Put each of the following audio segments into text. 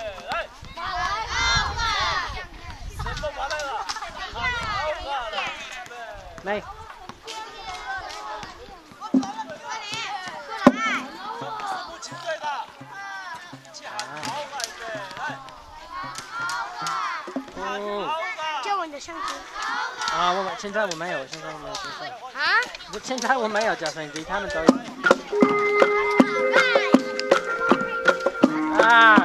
来，来。马来奥马。全部马来了。好，马来。来。叫我的相机。啊，我现在我没有，现在我没有现在。啊？我现在我没有叫相机，他们都有。啊！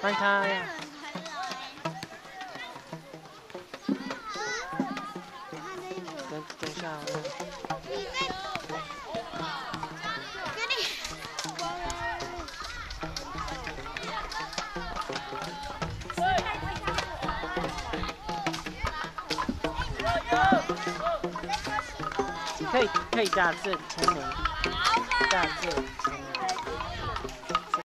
翻开呀！等等一下，可以可以大字签名，大字。